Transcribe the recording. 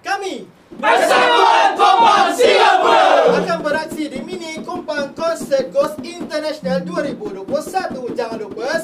Kami Persatuan Kompang Singapura. Akan beraksi di mini Kompang Concert Ghost International 2021 Jangan lupa